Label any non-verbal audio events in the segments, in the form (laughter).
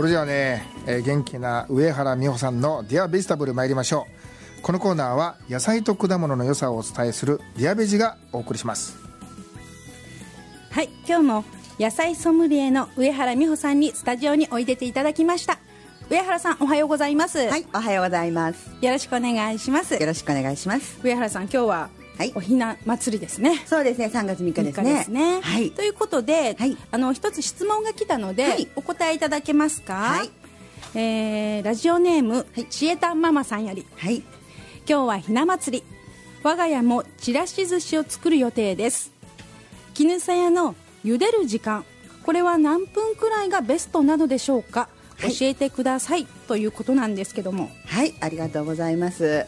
それではね、えー元気な上原美穂さんの「ディアベジタブル」参りましょう。このコーナーは野菜と果物の良さをお伝えする「ディアベジ」がお送りします。はい今日も野菜ソムリエの上原美穂さんにスタジオにおいでていただきました。上原さんおはようございます、はい、おはようございます。よろしくお願いします。よろしくお願いします。上原さん今日ははい。おひな祭りですね。そうですね、3月3日です3ね。日ですね。はい。ということで、はい。あの一つ質問が来たので、はい。お答えいただけますか、はい。えーラジオネーム、はい。ちえたんママさんより。はい。今日はひな祭り。我が家もちらし寿司を作る予定です。絹さやの茹でる時間。これは何分くらいがベストなのでしょうか、はい。教えてください。ということなんですけども。はい、ありがとうございます。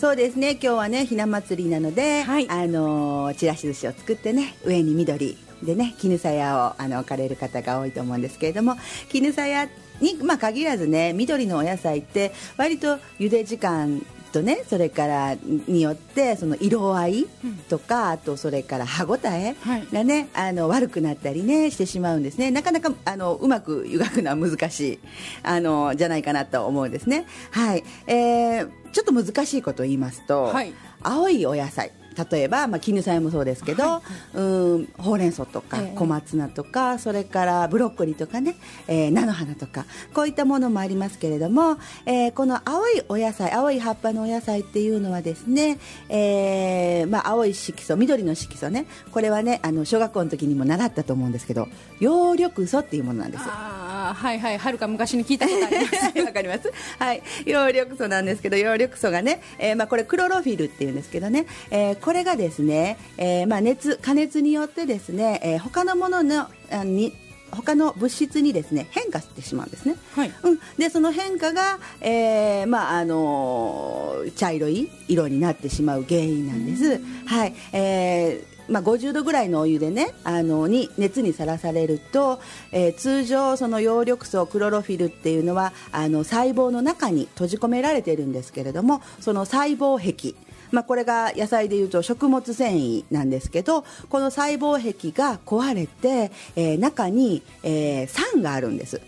そうですね、今日はね、ひな祭りなので、はい。あのーちらし寿司を作ってね、上に緑でね、絹さやをあの置かれる方が多いと思うんですけれども、絹さやに、まあ、限らずね、緑のお野菜って、割と茹で時間とね、それからによって、その色合いとか、あとそれから歯ごたえはいがね、あの悪くなったりねしてしまうんですね。なかなかあのうまく湯がくのは難しいあのじゃないかなと思うんですね。はい、えーちょっと難しいことを言いますと、はい青いお野菜。例えば、まあ、絹さやもそうですけど、うんほうれん草とかええ小松菜とか、それからブロッコリーとかね、えー菜の花とかこういったものもありますけれども、えーこの青いお野菜青い葉っぱのお野菜っていうのはですね、えーまあ、青い色素緑の色素ねこれはねあの小学校の時にも習ったと思うんですけど葉緑素っていうものなんです。ああはいはいはるか昔に聞いたことあります (laughs) わかります？はい、葉緑素なんですけど、葉緑素がね、えーまあこれクロロフィルっていうんですけどね、えーこれがですね、えーまあ熱加熱によってですね、えー他のもののあに他の物質にですね変化してしまうんですね。はいうん、でその変化が、えーまああのー茶色い色になってしまう原因なんです。はい、えーまあ、50度ぐらいのお湯でねあのに熱にさらされると、えー通常その葉緑素クロロフィルっていうのはあの細胞の中に閉じ込められているんですけれどもその細胞壁まあ、これが野菜でいうと食物繊維なんですけどこの細胞壁が壊れて、えー中に、えー酸があるんです。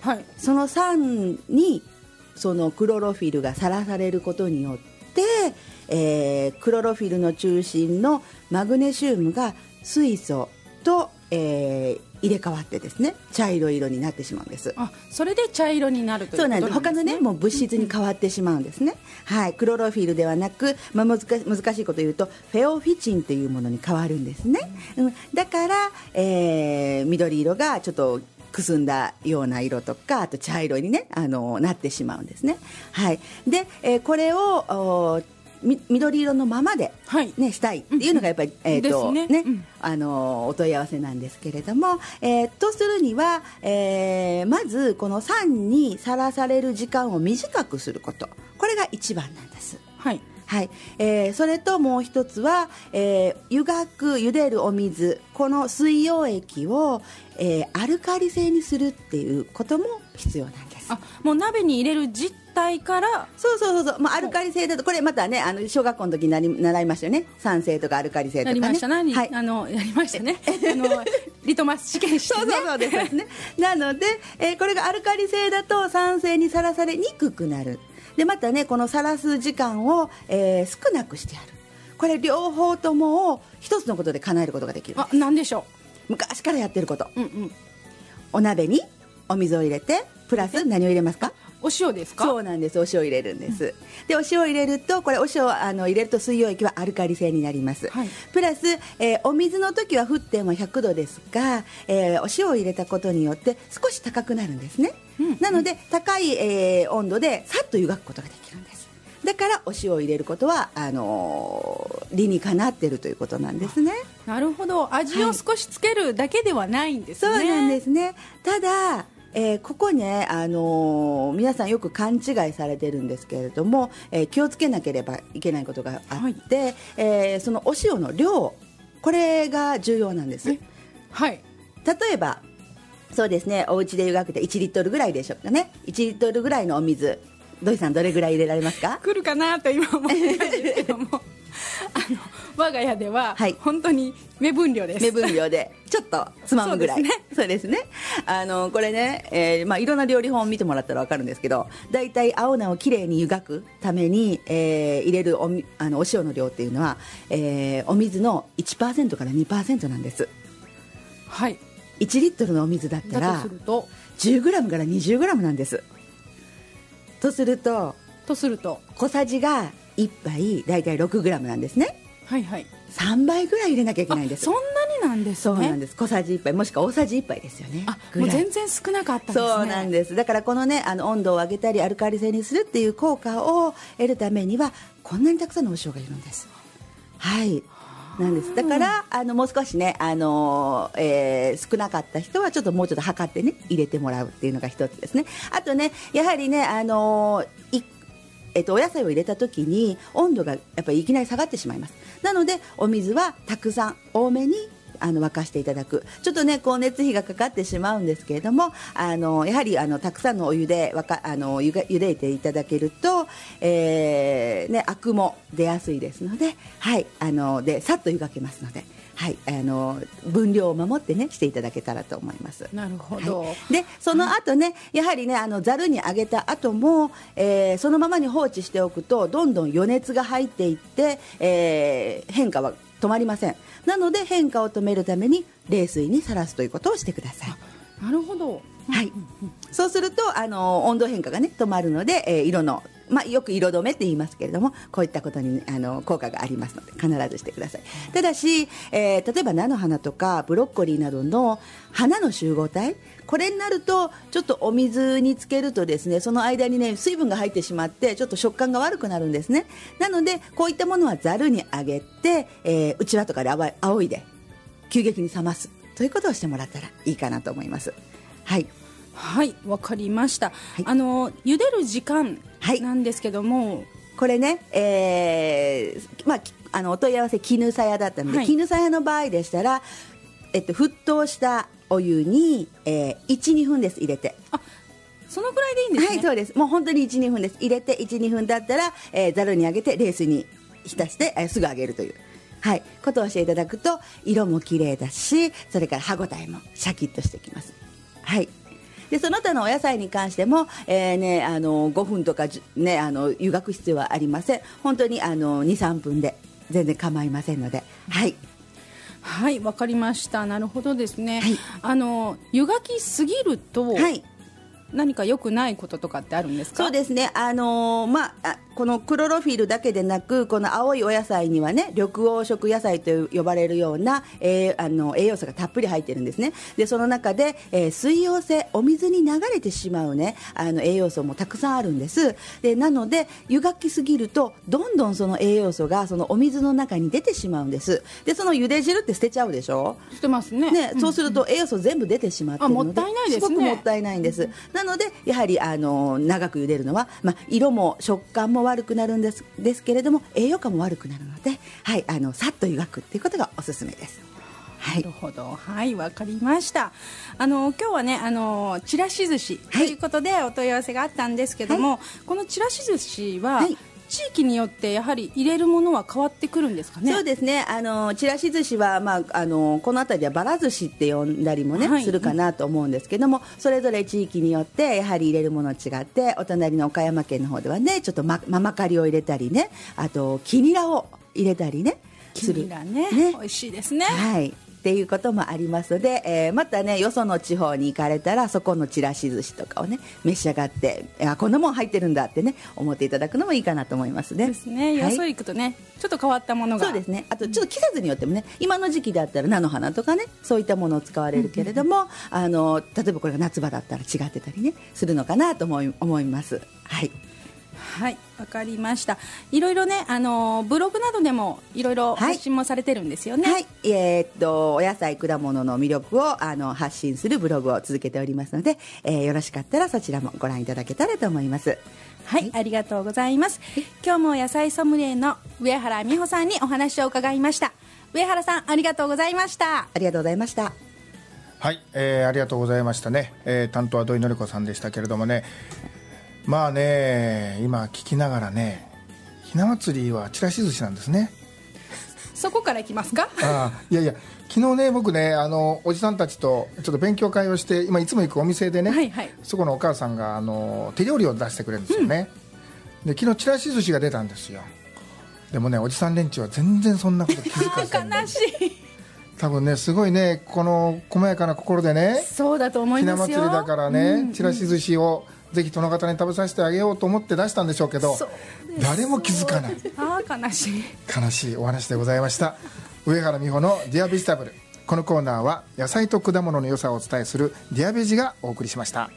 はい。その酸にそのクロロフィルがさらされることによって、えークロロフィルの中心のマグネシウムが水素と、えー入れ替わってですね茶色い色になってしまうんです。あそれで茶色になるということそうなんです。です他のねもう物質に変わってしまうんですね、はい、クロロフィルではなく、まあ、難し難しいことを言うとフェオフィチンというものに変わるんですね、うん、だから、えー緑色がちょっとくすんだような色とかあと茶色に、ね、あのなってしまうんですね、はい、で、えーこれを緑色のままで、はい。ね、したいっていうのがやっぱり、えーとね。あのお問い合わせなんですけれども、えーとするには、えーまずこの酸にさらされる時間を短くすること。これが一番なんです。はい。はい。えーそれともう一つは、えー湯がく茹でるお水この水溶液を、えーアルカリ性にするっていうことも必要なんです。あもう鍋に入れる実体からそうそうそうそう、まあ、アルカリ性だとこれまたねあの小学校の時になり習いましたよね。酸性とかアルカリ性とか。ねやりましたね、はい。あのやりましたね。あのリトマス試験してね。そうそうそうですね。なので、えーこれがアルカリ性だと酸性にさらされにくくなる。でまたねこのさらす時間を、えー少なくしてやる。これ両方ともを一つのことで叶えることができる。あなんでしょ昔からやってること。ううんうん。お鍋にお水を入れてプラス何を入れますか？お塩ですか？そうなんです。お塩を入れるんです。でお塩を入れるとこれお塩をあの入れると水溶液はアルカリ性になります。はいプラス、えーお水の時は沸点は100度ですが、えーお塩を入れたことによって少し高くなるんですね。うんなので高い、えー温度でさっと湯がくことができるんです。だからお塩を入れることはあのー理にかなっているということなんですね。なるほど味を少しつけるだけではないんですね、そうなんですね。ただ、えーここね、あのー皆さんよく勘違いされてるんですけれども、えー気をつけなければいけないことがあって、えーそのお塩の量これが重要なんです。えはい。例えばそうですねお家で湯がくて1リットルぐらいでしょうかね。1リットルぐらいのお水。土井さんどれぐらい入れられますか？来るかなと今思ってたんですけども。(laughs) あの我が家では、はい。本当に目分量です。目分量でちょっとつまむぐらい。そうですそうですね。あのこれね、えーまあ、いろんな料理本を見てもらったら分かるんですけど大体青菜をきれいに湯がくために、えー入れるおみあのお塩の量っていうのは、えーお水の1%から2%なんです。はい。1リットルのお水だっただらとすると？10g から 20g なんです。とするととすると？小さじが1杯大体 6g なんですねはいはい。3倍ぐらい入れなきゃいけないんです。あそんなになんですね。そうなんです。小さじ1杯もしくは大さじ1杯ですよね。あもう全然少なかったね。そうなんです。だからこのねあの温度を上げたりアルカリ性にするっていう効果を得るためにはこんなにたくさんのお塩がいるんです。はい。なんです。だからあのもう少しね、あのえー少なかった人はちょっともうちょっと測ってね入れてもらうっていうのが一つですね。あとねやはりね、あのいえっと、お野菜を入れた時に温度がやっぱりいきなり下がってしまいます。なのでお水はたくさん多めにあの沸かしていただく。ちょっとねこう熱費がかかってしまうんですけれどもあのやはりあのたくさんのお湯でわかあのゆが茹でていただけると、えーね、アクも出やすいですので,、はい、あのでさっと湯がけますので、はい、あの分量を守ってねしていただけたらと思います。なるほど、はい。でその後ね、やはりねあのざるに上げた後も、えーそのままに放置しておくとどんどん余熱が入っていって、えー変化は止まりません。なので変化を止めるために冷水にさらすということをしてください。なるほど。はい、そうするとあの温度変化がね止まるので、えー色のまあ、よく色止めって言いますけれどもこういったことにあの効果がありますので必ずしてください。ただし、えー例えば菜の花とかブロッコリーなどの花の集合体これになるとちょっとお水につけるとですねその間にね水分が入ってしまってちょっと食感が悪くなるんですね。なのでこういったものはざるにあげて、えうちわとかであわ仰いで急激に冷ますということをしてもらったらいいかなと思います。はい。はいわかりました、あの茹でる時間はい。なんですけども、これね、えーまあ、きあのお問い合わせ絹さやだったので、はい。絹さやの場合でしたら、えっと、沸騰したお湯に、えー、12分です入れて。そのぐらいでいいんですね、はいそうです。もう本当に12分です。入れて12分だったらえーざる、にあげて冷水に浸して、えーすぐ揚げるという。はい、ことをしていただくと色も綺麗だしそれから歯ごたえもシャキッとしてきます。はいでその他のお野菜に関しても、えーね、あの5分とか、ね、あの湯がく必要はありません。本当にあの23分で全然構いませんので、はい、はいわかりました。なるほどですね、はい。あの湯がきすぎると、はい何か良くないこととかってあるんですか？そうですね、あのーまああ、このクロロフィルだけでなくこの青いお野菜にはね緑黄色野菜と呼ばれるような、えーあの栄養素がたっぷり入ってるんですね。でその中で、えー水溶性お水に流れてしまうねあの栄養素もたくさんあるんです。でなので湯がきすぎるとどんどんその栄養素がそのお水の中に出てしまうんです。でその茹で汁って捨てちゃうでしょ？してますね。ね、そうすると栄養素全部出てしまってもったいないですね。ごくもったいないんですなのでやはりあの長く茹でるのは、まあ、色も食感も悪くなるんですですけれども栄養価も悪くなるので、はい、あのさっと湯がくっていうことがおすすめです。はないる、ほど。はいわかりました。あの今日はねあのちらし寿司とはいいうことでお問い合わせがあったんですけども、このちらし寿司は、はい地域によってやはり入れるものは変わってくるんですかね？そうですね。あのちらし寿司は、まあ、あのこの辺りではばら寿司って呼んだりもね、はい。するかなと思うんですけどもそれぞれ地域によってやはり入れるもの違ってお隣の岡山県の方ではねちょっとまママカリを入れたりねあとキニラを入れたりねキニラねね。美味しいですね。はい。っていうこともありますので、えーまたねよその地方に行かれたらそこのちらし寿司とかをね召し上がってあこんなもん入ってるんだってね思っていただくのもいいかなと思いますね。ですね、はい。よそ行くとねちょっと変わったものが。そうですね。あとちょっと季節によってもね今の時期だったら菜の花とかねそういったものを使われるけれども、あの例えばこれが夏場だったら違ってたりねするのかなと思い思います。はいはいわかりましたいろいろねあのブログなどでもいろいろはい発信もされてるんですよね、はい、えーっとお野菜果物の魅力をあの発信するブログを続けておりますので、えーよろしかったらそちらもご覧いただけたらと思います。はい、ありがとうございます。今日も野菜ソムリエの上原美穂さんにお話を伺いました。上原さん、ありがとうございました。ありがとうございました。はい、えーありがとうございましたね、えー担当は土井紀子さんでしたけれどもねまあね今聞きながらねひな祭りはちらし寿司なんですね。そこからいきますか？ああいやいや昨日ね僕ねあのおじさんたちとちょっと勉強会をして今いつも行くお店でね、はいはい。そこのお母さんがあの手料理を出してくれるんですよね、で昨日ちらし寿司が出たんですよ。でもねおじさん連中は全然そんなこと気づかず悲しい。多分ねすごいねこの細やかな心でねそうだと思いひなますよ。祭りだからね、ちらし寿司をぜひ殿方に食べさせてあげようと思って出したんでしょうけど誰も気づかない。ああ悲しい。悲しいお話でございました。上原美穂の「ディアベジタブル」このコーナーは野菜と果物の良さをお伝えする「ディアベジ」がお送りしました。